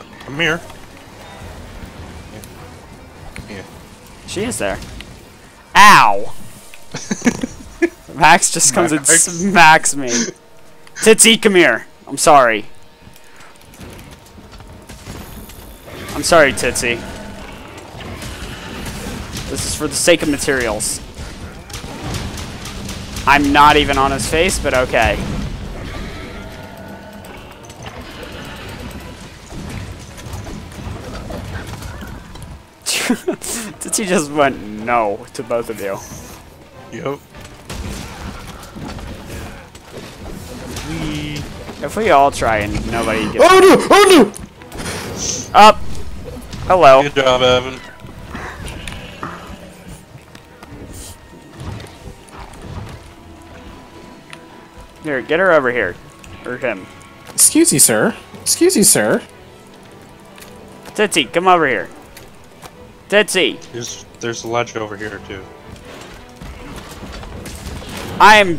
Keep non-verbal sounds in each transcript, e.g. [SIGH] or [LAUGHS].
Come here. Yeah. She is there. Ow! [LAUGHS] Max just comes and smacks me. Titsy, come here. I'm sorry. I'm sorry, Titsy. This is for the sake of materials. I'm not even on his face, but okay. [LAUGHS] Titsy just went no to both of you. Yep. We. If we all try and nobody gets Oh no! Oh no! up. Hello. Good job, Evan. Here, get her over here. Or him. Excuse you, sir. Excuse you, sir. Titsy, come over here. Titsy, There's there's a ledge over here too. I'm.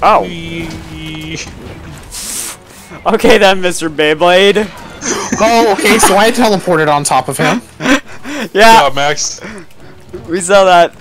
Oh, [LAUGHS] okay then, Mr. Beyblade. [LAUGHS] Oh, okay, so I teleported on top of him. [LAUGHS] Yeah, Yeah, Max. we saw that.